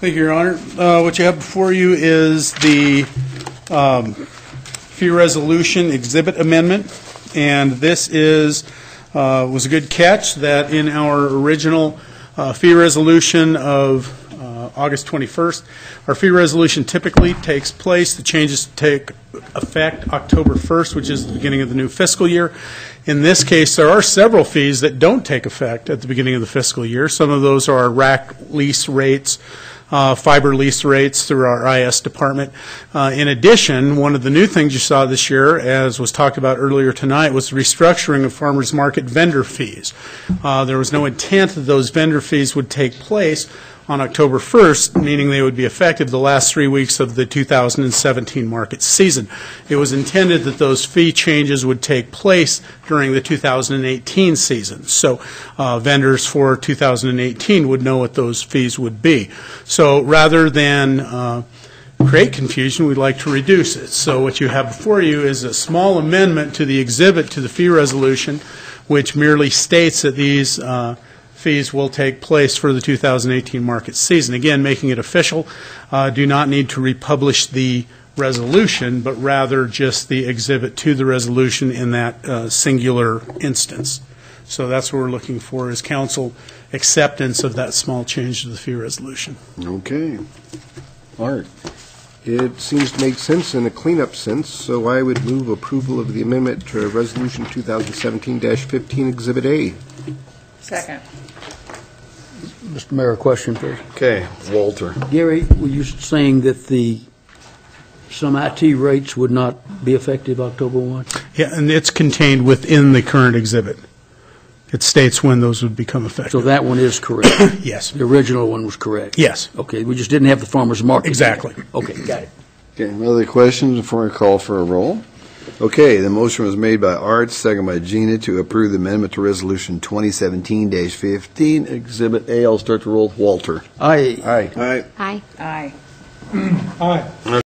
Thank you, Your Honor. Uh, What you have before you is the um, fee resolution exhibit amendment, and this is, uh, was a good catch, that in our original uh, fee resolution of uh, August 21st, our fee resolution typically takes place, the changes take effect October 1st, which is the beginning of the new fiscal year. In this case, there are several fees that don't take effect at the beginning of the fiscal year. Some of those are rack lease rates, uh, fiber lease rates through our IS department. Uh, In addition, one of the new things you saw this year, as was talked about earlier tonight, was restructuring of farmers market vendor fees. Uh, There was no intent that those vendor fees would take place on October 1st, meaning they would be effective the last three weeks of the 2017 market season. It was intended that those fee changes would take place during the 2018 season. So uh, vendors for 2018 would know what those fees would be. So rather than uh, create confusion, we'd like to reduce it. So what you have before you is a small amendment to the exhibit to the fee resolution, which merely states that these uh, fees will take place for the 2018 market season. Again, making it official, uh, do not need to republish the resolution, but rather just the exhibit to the resolution in that uh, singular instance. So that's what we're looking for, is council acceptance of that small change to the fee resolution. Okay. Art. It seems to make sense in a cleanup sense, so I would move approval of the amendment to Resolution 2017-15 Exhibit A. Second. Mr. Mayor, a question, please. Okay, Walter. Gary, were you saying that the, some IT rates would not be effective October 1? Yeah, and it's contained within the current exhibit. It states when those would become effective. So effective. that one is correct? Yes, The original one was correct? yes. Okay, we just didn't have the farmer's market. Exactly. Okay, got it. Okay, other questions before I call for a roll? Okay, the motion was made by Art, second by Gina, to approve the amendment to Resolution 2017-15, Exhibit A. I'll start the roll with Walter. Aye. Aye. Aye. Aye.